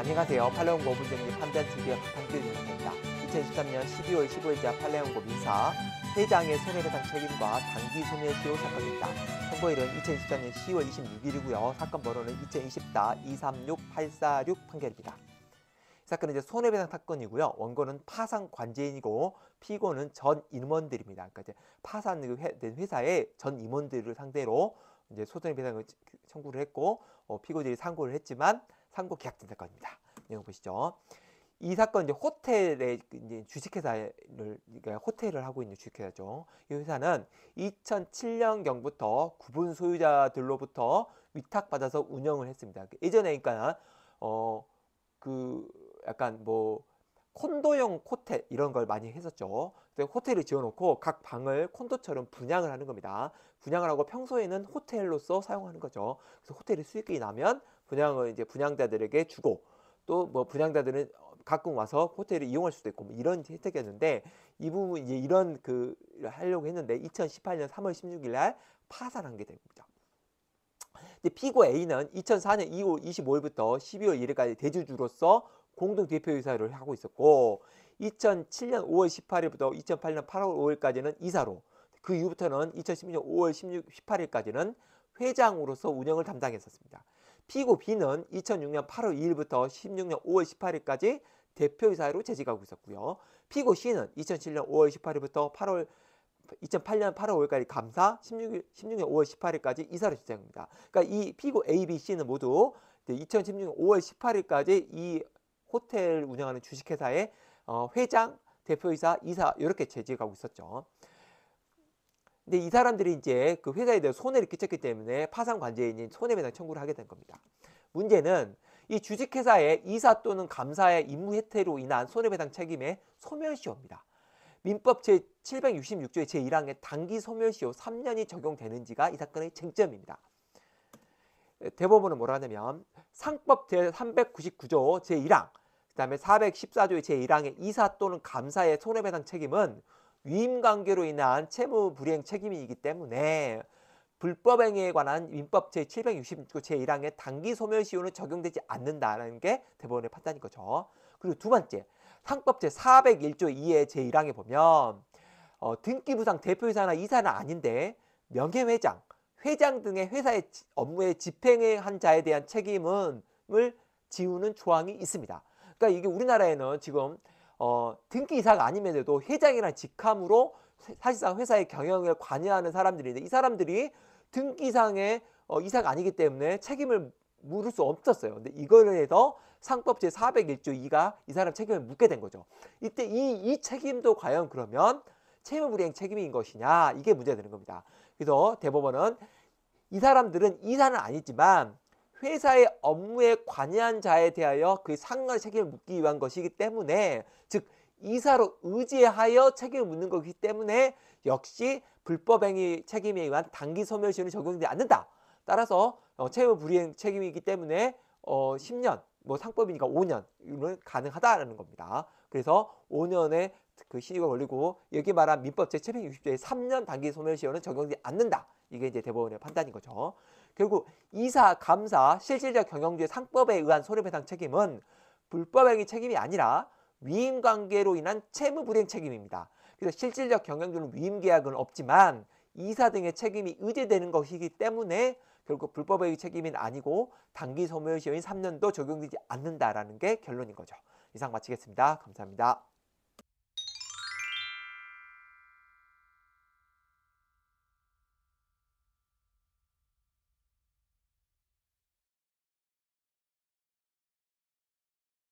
안녕하세요. 팔레온 고 분쟁리 판단 TV의 박한규입니다. 2013년 12월 15일자 팔레온고 민사 회장의 손해배상 책임과 단기 소멸시효 사건입니다. 선고일은 2014년 10월 26일이고요. 사건 번호는 2024-236846 판결입니다. 이 사건은 이제 손해배상 사건이고요. 원고는 파산 관제인이고 피고는 전 임원들입니다. 그러니까 이제 파산된 회사의 전 임원들을 상대로 이제 손해배상을 청구를 했고 어, 피고들이 상고를 했지만 상고 계약된 사건입니다. 내용 보시죠. 이 사건 이제 호텔의 이제 주식회사를 그러니까 호텔을 하고 있는 주식회사죠. 이 회사는 2007년경부터 구분 소유자들로부터 위탁받아서 운영을 했습니다. 예전에 그러니까 어그 약간 뭐 콘도형 호텔 이런 걸 많이 했었죠. 호텔을 지어놓고 각 방을 콘도처럼 분양을 하는 겁니다. 분양을 하고 평소에는 호텔로서 사용하는 거죠. 그래서 호텔이 수익이 나면 분양을 이제 분양자들에게 주고 또 뭐 분양자들은 가끔 와서 호텔을 이용할 수도 있고 뭐 이런 혜택이었는데 이 부분 이제 이런 그 하려고 했는데 2018년 3월 16일 날 파산한 게 됩니다. 피고 A는 2004년 2월 25일부터 12월 1일까지 대주주로서 공동 대표이사를 하고 있었고 2007년 5월 18일부터 2008년 8월 5일까지는 이사로 그 이후부터는 2016년 5월 16, 18일까지는 회장으로서 운영을 담당했었습니다. 피고 B는 2006년 8월 2일부터 16년 5월 18일까지 대표이사로 재직하고 있었고요. 피고 C는 2007년 5월 18일부터 8월 2008년 8월 5일까지 감사, 16일, 16년 5월 18일까지 이사로 지정합니다. 그러니까 이 피고 A, B, C는 모두 2016년 5월 18일까지 이 호텔 운영하는 주식회사의 어, 회장, 대표이사, 이사 이렇게 재직하고 있었죠. 근데 이 사람들이 이제 그 회사에 대해 손해를 끼쳤기 때문에 파산 관제인인 손해배상 청구를 하게 된 겁니다. 문제는 이 주식회사의 이사 또는 감사의 임무 혜택으로 인한 손해배상 책임의 소멸시효입니다. 민법 제766조의 제1항의 단기 소멸시효 3년이 적용되는지가 이 사건의 쟁점입니다. 대법원은 뭐라 하냐면 상법 제399조 제1항 그 다음에 414조의 제1항의 이사 또는 감사의 손해배상 책임은 위임관계로 인한 채무 불이행 책임이기 때문에 불법행위에 관한 민법 제766조 제1항의 단기 소멸시효는 적용되지 않는다는 게 대법원의 판단인 거죠. 그리고 두 번째, 상법 제401조 2의 제1항에 보면 어, 등기부상 대표이사나 이사는 아닌데 명예회장, 회장 등의 회사의 업무에 집행한 자에 대한 책임을 지우는 조항이 있습니다. 그러니까 이게 우리나라에는 지금 어, 등기 이사가 아님에도 회장이라는 직함으로 사실상 회사의 경영을 관여하는 사람들인데 이 사람들이 등기상의 어, 이사가 아니기 때문에 책임을 물을 수 없었어요. 근데 이거를 해서 상법 제401조 2가 이 사람 책임을 묻게 된 거죠. 이때 이, 이 책임도 과연 그러면 채무불이행 책임인 것이냐 이게 문제가 되는 겁니다. 그래서 대법원은 이 사람들은 이사는 아니지만 회사의 업무에 관여한 자에 대하여 그 상관의 책임을 묻기 위한 것이기 때문에 즉 이사로 의지하여 책임을 묻는 것이기 때문에 역시 불법행위 책임에 의한 단기 소멸시효는 적용되지 않는다. 따라서 어, 채무 불이행 책임이기 때문에 어, 10년 뭐 상법이니까 5년은 가능하다라는 겁니다. 그래서 5년의 그 시효가 걸리고 여기 말한 민법 제760조의 3년 단기 소멸시효는 적용되지 않는다. 이게 이제 대법원의 판단인 거죠. 결국 이사, 감사, 실질적 경영주의 상법에 의한 손해배상 책임은 불법행위 책임이 아니라 위임관계로 인한 채무불이행 책임입니다. 그래서 실질적 경영주는 위임계약은 없지만 이사 등의 책임이 의제되는 것이기 때문에 결국 불법행위 책임은 아니고 단기 소멸시효인 3년도 적용되지 않는다라는 게 결론인 거죠. 이상 마치겠습니다. 감사합니다.